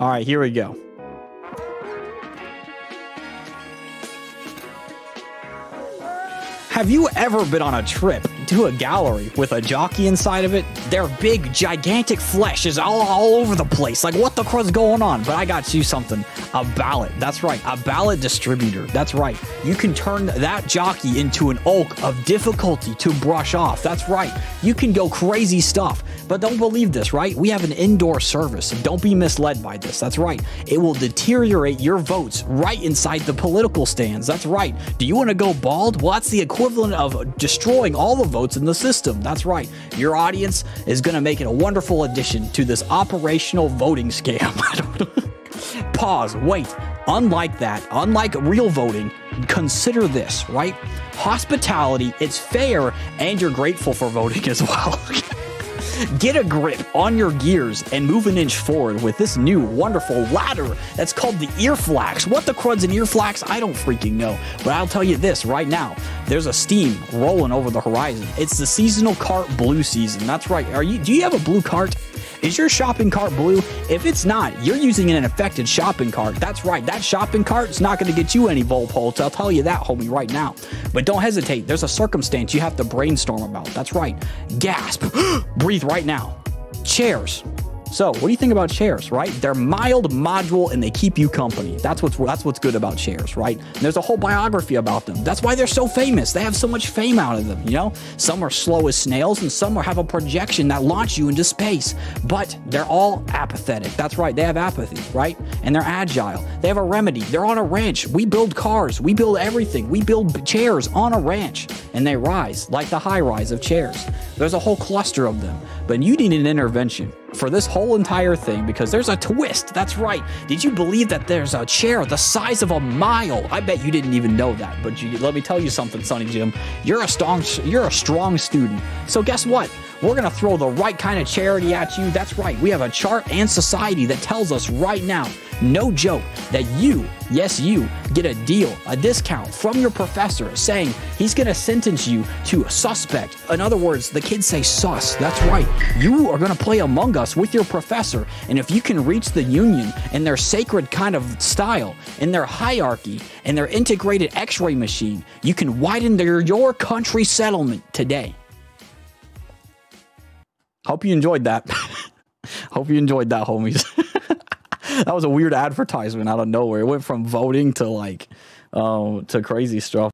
All right, here we go. Have you ever been on a trip to a gallery with a jockey inside of it? Their big, gigantic flesh is all, all over the place. Like, what the crud's going on? But I got you something a ballot. That's right, a ballot distributor. That's right. You can turn that jockey into an oak of difficulty to brush off. That's right. You can go crazy stuff. But don't believe this, right? We have an indoor service. Don't be misled by this. That's right. It will deteriorate your votes right inside the political stands. That's right. Do you want to go bald? Well, that's the equivalent of destroying all votes in the system. That's right. Your audience is going to make it a wonderful addition to this operational voting scam. Pause. Wait. Unlike that, unlike real voting, consider this, right? Hospitality, it's fair, and you're grateful for voting as well. Get a grip on your gears and move an inch forward with this new wonderful ladder that's called the ear flax. What the crud's an ear flax? I don't freaking know. But I'll tell you this right now. There's a steam rolling over the horizon. It's the seasonal cart blue season. That's right. Are you do you have a blue cart? Is your shopping cart blue? If it's not, you're using an affected shopping cart. That's right, that shopping cart is not going to get you any Volpolts. I'll tell you that, homie, right now. But don't hesitate. There's a circumstance you have to brainstorm about. That's right. Gasp. Breathe right now. Chairs. So, what do you think about chairs, right? They're mild, module, and they keep you company. That's what's that's what's good about chairs, right? And there's a whole biography about them. That's why they're so famous. They have so much fame out of them, you know? Some are slow as snails, and some are, have a projection that launch you into space. But they're all apathetic. That's right, they have apathy, right? And they're agile. They have a remedy. They're on a ranch. We build cars. We build everything. We build chairs on a ranch, and they rise like the high rise of chairs. There's a whole cluster of them, but you need an intervention for this whole entire thing because there's a twist. That's right. Did you believe that there's a chair the size of a mile? I bet you didn't even know that. But you, let me tell you something, Sonny Jim. You're a strong you're a strong student. So guess what? We're going to throw the right kind of charity at you. That's right. We have a chart and society that tells us right now, no joke, that you, yes, you, get a deal, a discount from your professor saying he's going to sentence you to a suspect. In other words, the kids say sus. That's right. You are going to play Among Us with your professor. And if you can reach the union in their sacred kind of style, in their hierarchy, in their integrated x ray machine, you can widen their, your country settlement today. Hope you enjoyed that. Hope you enjoyed that, homies. that was a weird advertisement out of nowhere. It went from voting to like, um, to crazy stuff.